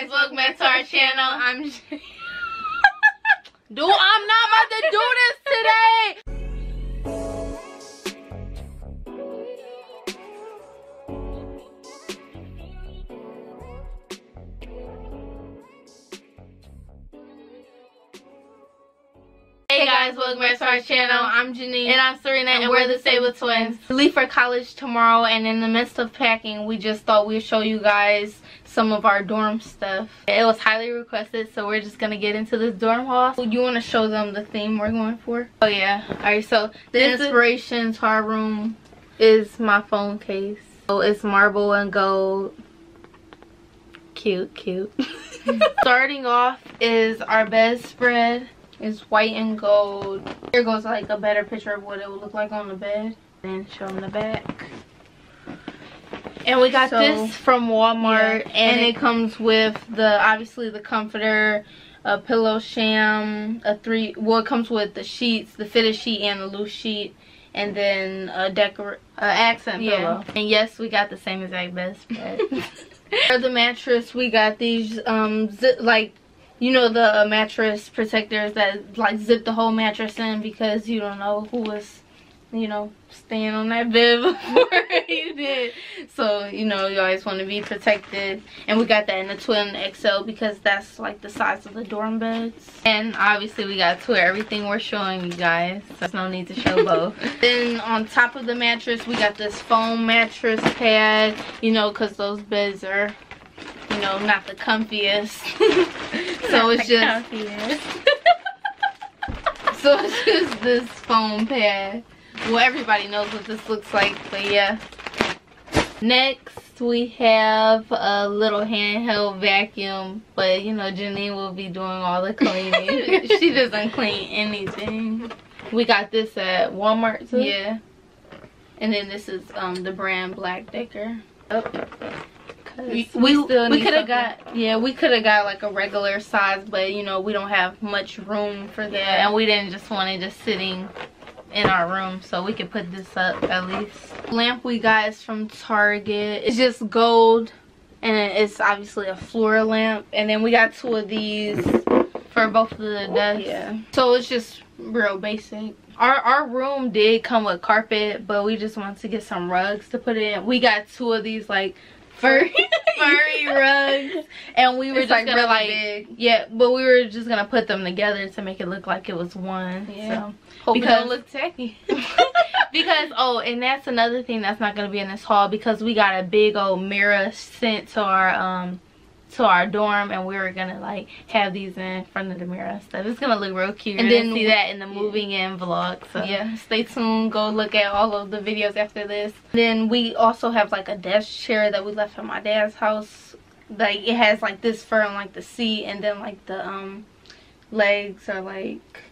guys, welcome back to our channel. I'm Dude, I'm not about to do this today. Hey guys, welcome back to our channel. I'm Jenine. And I'm Serena, and, we're the Saba Twins. We leave for college tomorrow, and in the midst of packing, we just thought we'd show you guys some of our dorm stuff. It was highly requested, so we're just gonna get into this dorm haul. You want to show them the theme we're going for? Oh yeah. Alright, so the this inspiration to our room is my phone case. So it's marble and gold. Cute, cute. Starting off is our bedspread. It's white and gold. Here goes like a better picture of what it would look like on the bed. Then show them the back. And we got so, this from Walmart, yeah. and, and it, it comes with the obviously the comforter, a pillow sham, a three. Well, it comes with the sheets, the fitted sheet, and the loose sheet, and then a decor, uh, accent yeah. pillow. And yes, we got the same exact bedspread. For the mattress, we got these um zip, like you know the mattress protectors that like zip the whole mattress in because you don't know who was you know staying on that bed before you did. So you know you always want to be protected. And we got that in the twin xl because that's like the size of the dorm beds. And obviously we got to everything we're showing you guys. So there's no need to show both. Then on top of the mattress we got this foam mattress pad you know because those beds are you know not the comfiest. So it's just so it's just this foam pad well everybody knows what this looks like but yeah. Next we have a little handheld vacuum but you know janine will be doing all the cleaning. She doesn't clean anything. We got this at walmart too? Yeah. And then this is um the brand black decker. Oh we we, we could have got yeah we could have got like a regular size but you know we don't have much room for that. Yeah. and we didn't just want it just sitting in our room so we can put this up at least. Lamp we got is from target. It's just gold and it's obviously a floor lamp. And then we got two of these for both of the desks. Yeah so it's just real basic. Our our room did come with carpet but we just wanted to get some rugs to put in. We got two of these like furry furry rugs. and we were it's just like gonna really like big. yeah but we were just gonna put them together to make it look like it was one yeah. so Hope because look tacky. Because oh and that's another thing that's not gonna be in this haul because we got a big old mirror sent to our um to our dorm and we were gonna like have these in front of the mirror stuff. It's gonna look real cute and then see that in the moving in vlog so. Yeah stay tuned. Go look at all of the videos after this. Then we also have like a desk chair that we left at my dad's house. Like it has like this fur on like the seat and then like the um legs are like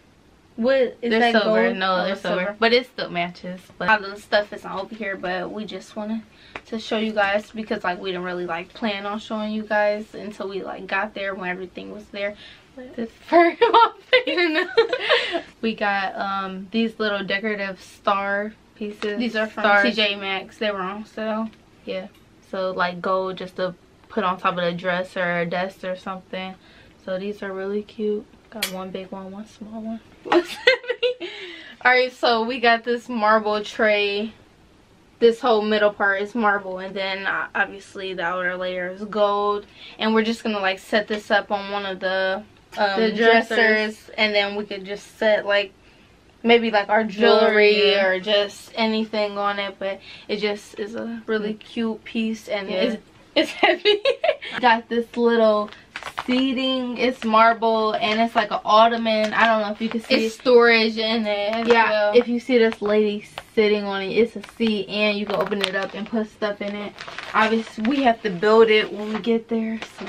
what is they're that silver. gold? no oh, they're silver. silver. But it still matches. But all the stuff isn't over here but we just wanted to show you guys because like we didn't really like plan on showing you guys until we like got there when everything was there. This fur we got um these little decorative star pieces. These are from Stars. tj maxx. They were on sale. Yeah. So like gold just to put on top of the dress or a desk or something. So these are really cute. Got one big one one small one all right so we got this marble tray. This whole middle part is marble and then uh, obviously the outer layer is gold. And we're just gonna like set this up on one of the, um, the dressers. dressers and then we could just set like maybe like our jewelry or just anything on it but it just is a really cute piece and yeah. it's, it's heavy. Got this little seating it's marble and it's like an ottoman. I don't know if you can see. It's storage in it yeah well. if you see this lady sitting on it it's a seat and you can open it up and put stuff in it. Obviously we have to build it when we get there so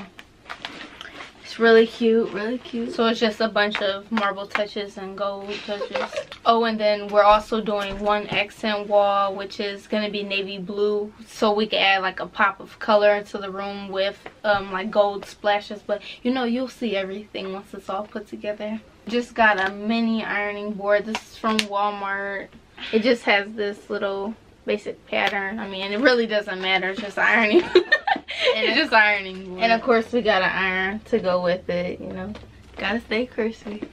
really cute really cute. So it's just a bunch of marble touches and gold touches. Oh and then we're also doing one accent wall which is going to be navy blue so we can add like a pop of color into the room with um like gold splashes. But you know you'll see everything once it's all put together. Just got a mini ironing board. This is from walmart. It just has this little basic pattern. I mean it really doesn't matter. It's just ironing and just ironing board. And of course we got an iron to go with it, you know. Gotta stay crispy.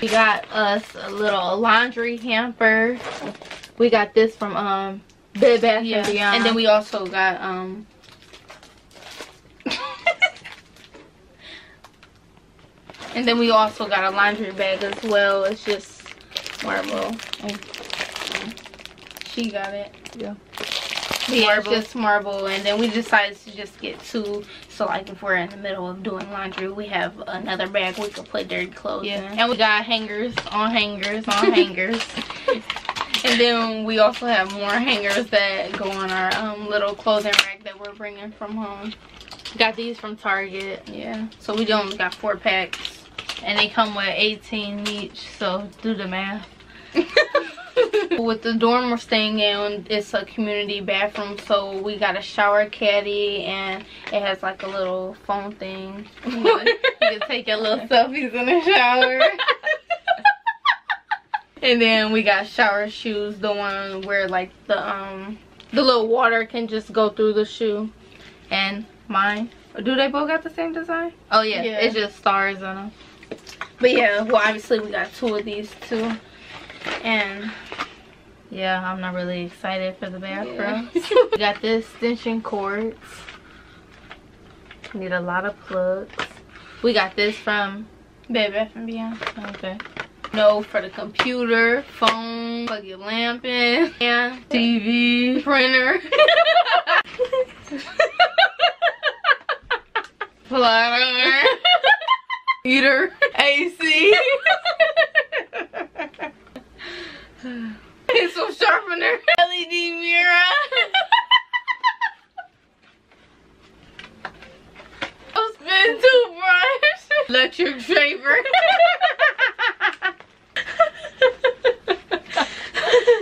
We got us a little laundry hamper. We got this from um Bed Bath yeah. and Beyond. And then we also got um And then we also got a laundry bag as well. It's just marble. Oh. She got it. Yeah. Yeah, Marble. just marble. And then we decided to just get two. So like if we're in the middle of doing laundry, we have another bag we could put dirty clothes Yeah. in. And we got hangers on hangers on hangers. And then we also have more hangers that go on our um, little clothing rack that we're bringing from home. got these from Target. Yeah. So we only got four packs. And they come with 18 each, so do the math. With the dorm we're staying in, it's a community bathroom, so we got a shower caddy and it has like a little phone thing. You, can take your little selfies in the shower. and then we got shower shoes, the one where like the um the little water can just go through the shoe. And mine. Do they both got the same design? Oh yeah, Yeah. it's just stars on them. But yeah, well obviously we got two of these too. And Yeah, I'm not really excited for the bathroom. we got this extension cords. Need a lot of plugs. We got this from Bed Bath and Beyond. okay. No, for the computer, phone, plug your lamp in, and TV, printer. Plotter, heater, AC. Pencil sharpener, LED mirror. A spin toothbrush, electric shaver.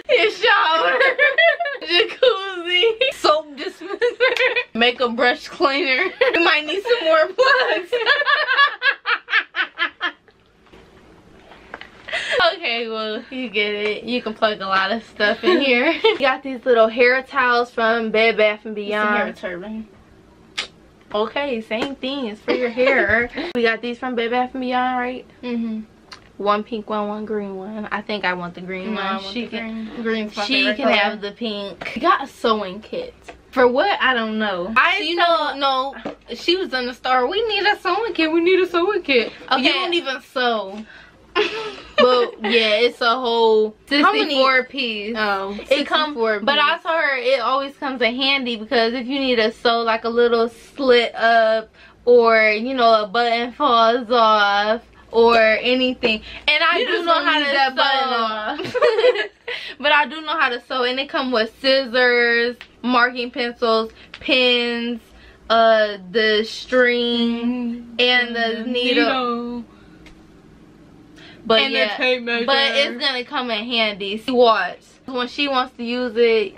Your shower, jacuzzi, soap dispenser, makeup brush cleaner. You might need some more plugs. Okay, well, you get it. You can plug a lot of stuff in here. We got these little hair towels from Bed Bath and Beyond. Hair turban. Okay, same thing. It's for your hair. we got these from Bed Bath and Beyond, right? Mm-hmm. One pink one, one green one. I think I want the green No, one. She can, green. Green's my she can color. have the pink. We got a sewing kit. For what? I don't know. I you know no. She was in the store. We need a sewing kit. We need a sewing kit. Okay. You don't even sew. But yeah, it's a whole How 64 piece. Oh, It comes, with. but I told her it always comes in handy because if you need to sew like a little slit up or you know a button falls off or anything, and I You do know how to that sew. button but I do know how to sew, and it come with scissors, marking pencils, pins, uh, the string, and the needle. But yeah, but it's gonna come in handy. See, watch. When she wants to use it,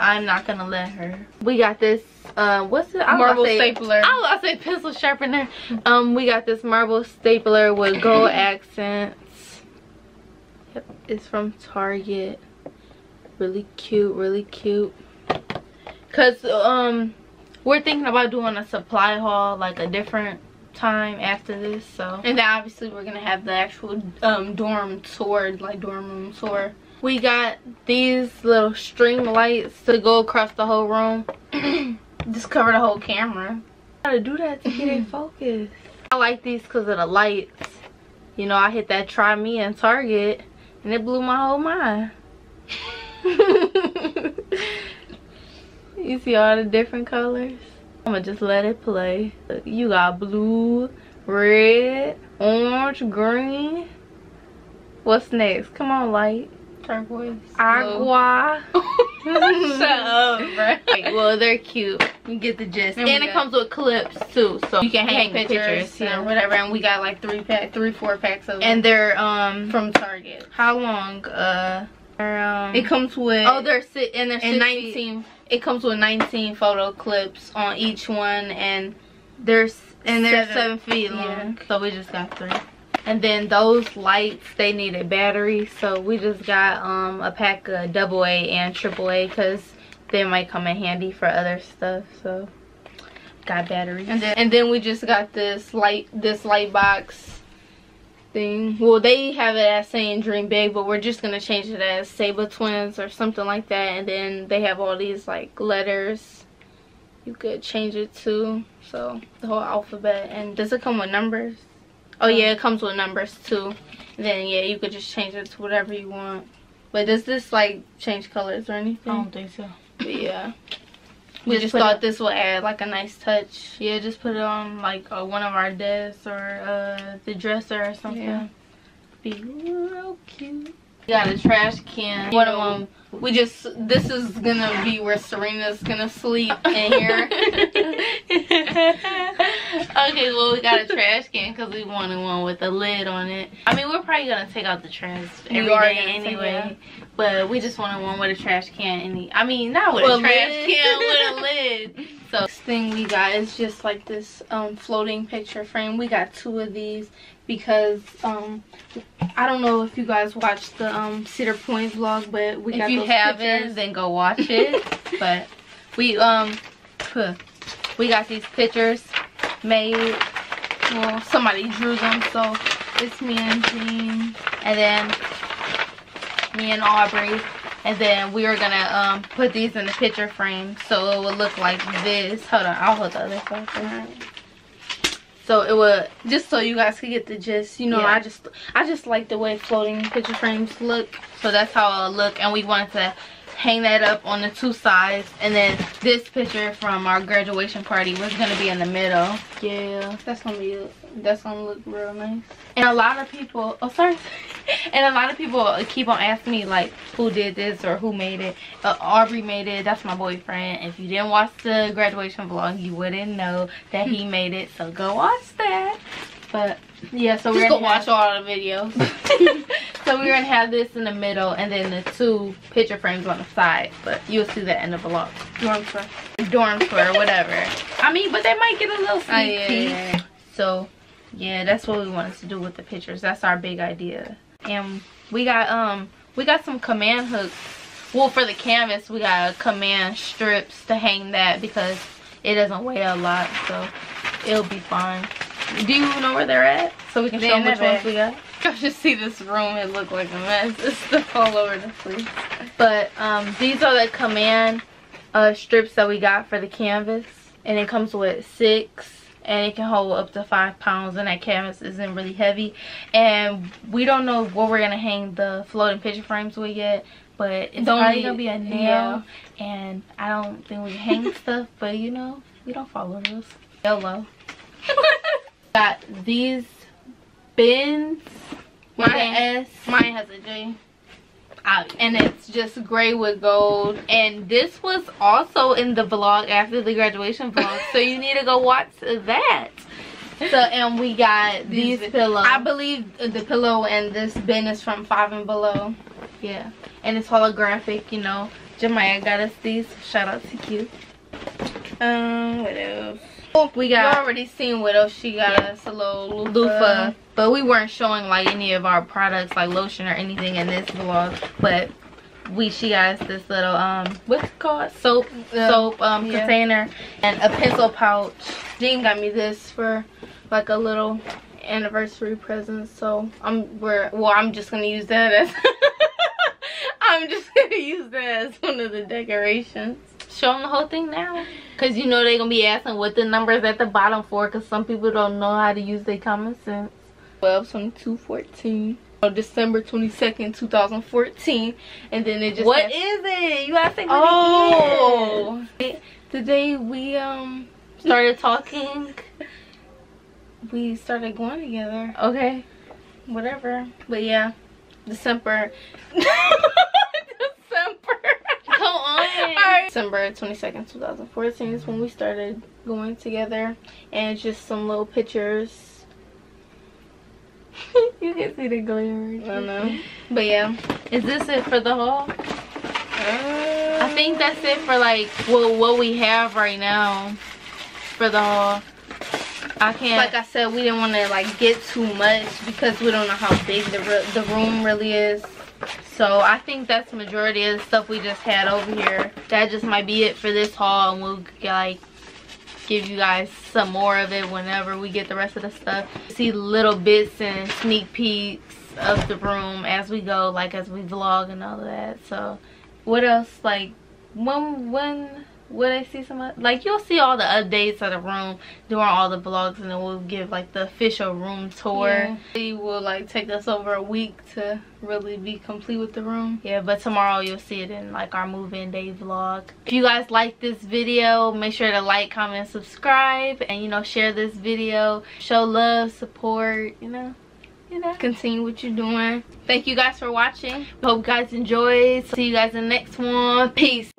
I'm not gonna let her. We got this. Uh, what's it? Marble say- stapler. I was say pencil sharpener. Um, we got this marble stapler with gold accents. Yep, it's from Target. Really cute, really cute. Cause um, we're thinking about doing a supply haul like a different time after this. So And then obviously we're gonna have the actual um, dorm tour, like dorm room tour. we got these little string lights to go across the whole room. Just cover the whole camera. Gotta do that to get it focused. I like these because of the lights. You know, I hit that try me in Target and it blew my whole mind. you see all the different colors? I'm gonna just let it play. You got blue, red, orange, green. What's next? Come on, light. Turquoise. Agua. Shut up. Like, well, they're cute. You get the gist. And And, it comes with clips too, so You can hang, the pictures, yeah. or whatever, and we got like three pack, three four packs of And they're um from Target. how long? Uh, um, It comes with oh they're sit and they're and 19. It comes with 19 photo clips on each one, and They're and they're Seven. seven, feet Yeah. long. So we just got three. And then those lights, they needed batteries, so we just got um a pack of double A and triple A because they might come in handy for other stuff. So got batteries. And then, and then we just got this light this light box thing. Well, they have it as saying Dream Big, but we're just gonna change it as Saba Twins or something like that. And then they have all these like letters you could change it to. So the whole alphabet. And does it come with numbers? Oh yeah, it comes with numbers too. And then yeah, you could just change it to whatever you want. But does this like change colors or anything? I don't think so. But yeah. We just, just thought it, this would add like a nice touch. Yeah, just put it on like uh, one of our desks or uh, the dresser or something. Yeah. Be real cute. We got a trash can. One of them. We just. This is gonna be where Serena's gonna sleep in here. okay, well we got a trash can because we wanted one with a lid on it. I mean, we're probably gonna take out the trash every day anyway. But we just wanted one with a trash can. Any. I mean, not with well, a trash lid. can with a lid. So this thing we got is just like this um, floating picture frame. We got two of these because um, I don't know if you guys watched the um, Cedar Point vlog, but we if got you haven't, pictures. then go watch it. but we um we got these pictures made. Well, somebody drew them, so it's me and Jean, and then me and Aubrey and then we are gonna um put these in the picture frame so it would look like this hold on i'll hold the other side so it would just so you guys could get the gist you know yeah. i just i just like the way floating picture frames look. So that's how it'll look and we wanted to hang that up on the two sides and then this picture from our graduation party was gonna be in the middle. Yeah that's gonna be that's gonna look real nice. And a lot of people oh sorry and a lot of people keep on asking me like who did this or who made it. Uh, aubrey made it. That's my boyfriend. If you didn't watch the graduation vlog you wouldn't know that he made it. So go watch that. But yeah so we're gonna watch all the videos. So we're gonna have this in the middle and then the two picture frames on the side. But you'll see that in the vlog. Dorm tour dorm tour whatever. I mean but they might get a little sneak oh, yeah, yeah, yeah. so yeah that's what we wanted to do with the pictures. That's our big idea and we got um we got some command hooks well for the canvas we got command strips to hang that because it doesn't weigh a lot so it'll be fine do you know where they're at? So we can show them which ones we got. I just see this room. It look like a mess. It's stuff all over the place. But um, these are the command uh, strips that we got for the canvas. And it comes with six. And it can hold up to five pounds. And that canvas isn't really heavy. And we don't know what we're going to hang the floating picture frames with yet. But it's don't probably to be a nail. Yeah. And I don't think we hang stuff. But you know, we don't follow those. YOLO. got these bins. Mine, S. Mine has a J. and it's just gray with gold. And this was also in the vlog after the graduation vlog. so you need to go watch that. So and we got these, these pillows. I believe the pillow and this bin is from Five and Below. Yeah. And it's holographic, you know. Jemiah got us these. Shout out to you. Um, what else? we got you already seen Widow. She got yeah. us a little loofah. But we weren't showing like any of our products like lotion or anything in this vlog. But we she got us this little um what's it called? Soap soap um yeah. container and a pencil pouch. Jean got me this for like a little anniversary present. So I'm we're well I'm just gonna use that as I'm just gonna use that as one of the decorations show them the whole thing now because you know they're gonna be asking what the numbers at the bottom for because some people don't know how to use their common sense 12 22 14 on December 22nd 2014 and then it just What has, is it you gotta say what oh the day we um started talking we started going together okay whatever but yeah December December. Come on. Right. December 22nd, 2014 is when we started going together. And just some little pictures. you can see the glare. I know. But yeah. Is this it for the haul? Uh, I think that's it for like well, what we have right now for the haul. I can't. Like I said, we didn't want to like get too much because we don't know how big the the room really is. So I think that's the majority of the stuff we just had over here. That just might be it for this haul and we'll like give you guys some more of it whenever we get the rest of the stuff. See little bits and sneak peeks of the room as we go, like as we vlog and all that. So what else? Like when when will I see some like you'll see all the updates of the room during all the vlogs and then we'll give like the official room tour. Yeah. it will like take us over a week to really be complete with the room. Yeah but tomorrow you'll see it in like our move-in day vlog. If you guys like this video make sure to like comment subscribe. And you know share this video. Show love support you know you know. Continue what you're doing. Thank you guys for watching. Hope you guys enjoyed see you guys in the next one. Peace